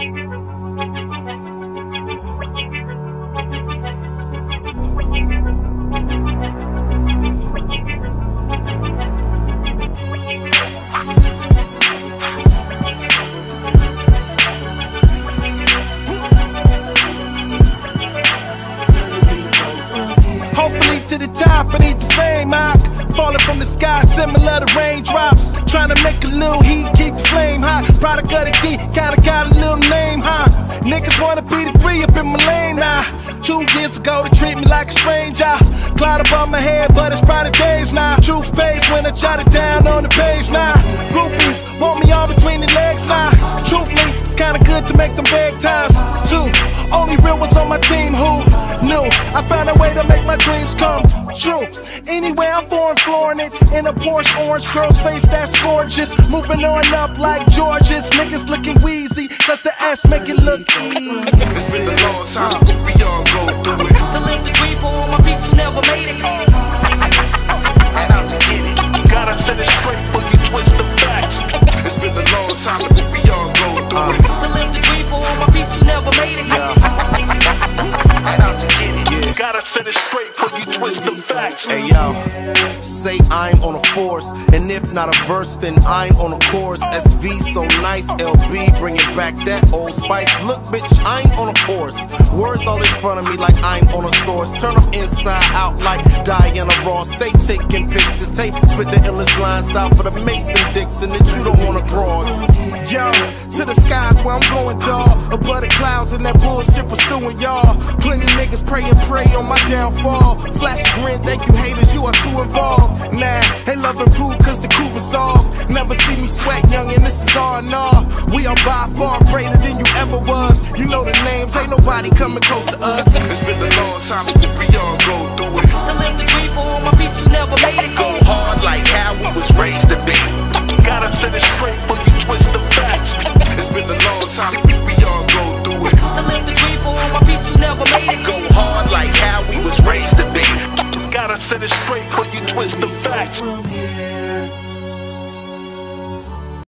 Hopefully to the I fame out. Falling from the sky, similar to raindrops. Trying to make a little heat, Niggas wanna be the three up in my lane now. Two years ago, they treat me like a stranger. Cloud above my head, but it's brighter days now. Truth pays when I jot it down on the page now. Groupies want me all between the legs now. Truthfully, it's kinda good to make them big times. Two, only real ones on my team who knew I found a way to my dreams come true. Anyway, I'm foreign flooring it in a Porsche orange girl's face that's gorgeous. Moving on up like Georges. Niggas looking wheezy, cause the ass make it look easy. It's been a long time, we all go through it. To live the dream for all my people who never made it. And out to get it. Gotta set it straight for you twist the facts. It's been a long time, but we all go through it. To live the dream for all my people who never made it. And out to get it. Gotta set it straight for you twist the facts. Hey yo, say I'm on a force, and if not a verse, then I'm on a chorus. SV so nice, LB bringing back that old spice. Look, bitch, I'm on a course. Words all in front of me like I'm on a source. Turn them inside out like Diana Ross. They taking pictures, tape spit the illest lines out for the Mason Dixon that you don't wanna cross. Yo, to the skies where I'm going, dawg. Above the clouds and that bullshit pursuing y'all. Plenty niggas pray and pray on my downfall. Flash grin, thank you haters, you are too involved. Nah, they loving poo cause the coup off. Never see me sweat, young, and this is all in all. We are by far greater than you ever was. You know the names, ain't nobody coming close to us. It's been a long time, set it straight before you twist the facts.